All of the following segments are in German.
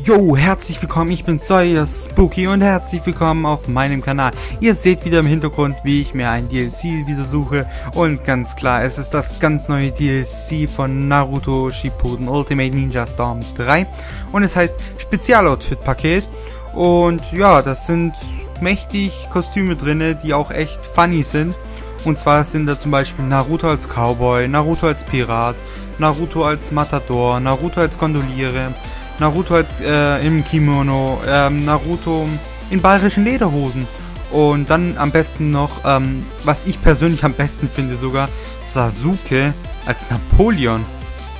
Jo, herzlich willkommen, ich bin Sawyer Spooky und herzlich willkommen auf meinem Kanal. Ihr seht wieder im Hintergrund, wie ich mir ein DLC wieder suche und ganz klar, es ist das ganz neue DLC von Naruto Shippuden Ultimate Ninja Storm 3 und es heißt Spezialoutfit Paket und ja, das sind mächtig Kostüme drinne, die auch echt funny sind und zwar sind da zum Beispiel Naruto als Cowboy, Naruto als Pirat, Naruto als Matador, Naruto als Gondoliere, Naruto als äh, im Kimono, ähm, Naruto in bayerischen Lederhosen. Und dann am besten noch, ähm, was ich persönlich am besten finde sogar, Sasuke als Napoleon.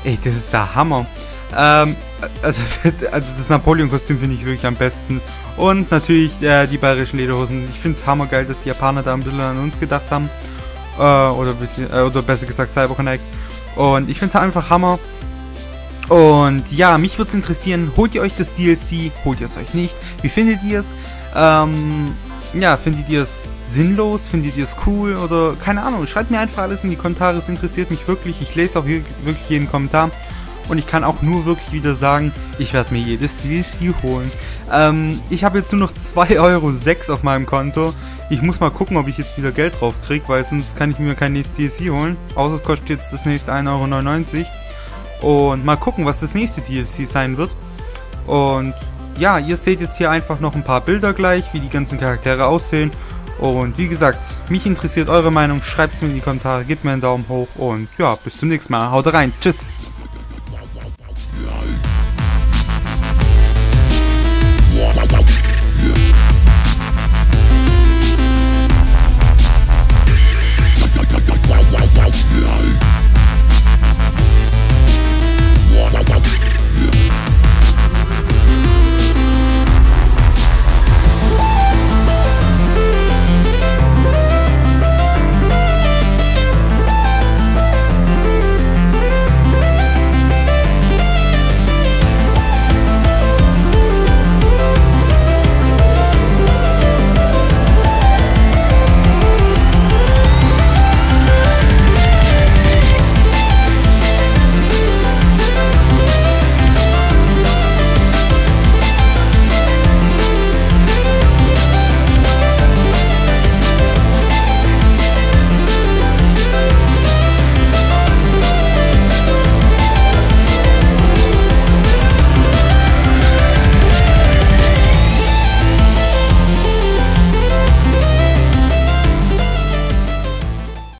Ey, das ist der Hammer. Ähm, also, also das Napoleon-Kostüm finde ich wirklich am besten. Und natürlich äh, die bayerischen Lederhosen. Ich finde es hammergeil, dass die Japaner da ein bisschen an uns gedacht haben. Äh, oder, bisschen, äh, oder besser gesagt Cyberconnect. Und ich finde es einfach Hammer. Und ja, mich würde es interessieren, holt ihr euch das DLC, holt ihr es euch nicht? Wie findet ihr es? Ähm, ja, findet ihr es sinnlos? Findet ihr es cool? Oder keine Ahnung, schreibt mir einfach alles in die Kommentare, es interessiert mich wirklich. Ich lese auch wirklich jeden Kommentar. Und ich kann auch nur wirklich wieder sagen, ich werde mir jedes DLC holen. Ähm, ich habe jetzt nur noch 2,06 Euro auf meinem Konto. Ich muss mal gucken, ob ich jetzt wieder Geld drauf kriege, weil sonst kann ich mir kein nächstes DLC holen. Außer es kostet jetzt das nächste 1,99 Euro. Und mal gucken, was das nächste DLC sein wird. Und ja, ihr seht jetzt hier einfach noch ein paar Bilder gleich, wie die ganzen Charaktere aussehen. Und wie gesagt, mich interessiert eure Meinung. Schreibt es mir in die Kommentare, gebt mir einen Daumen hoch und ja, bis zum nächsten Mal. Haut rein. Tschüss.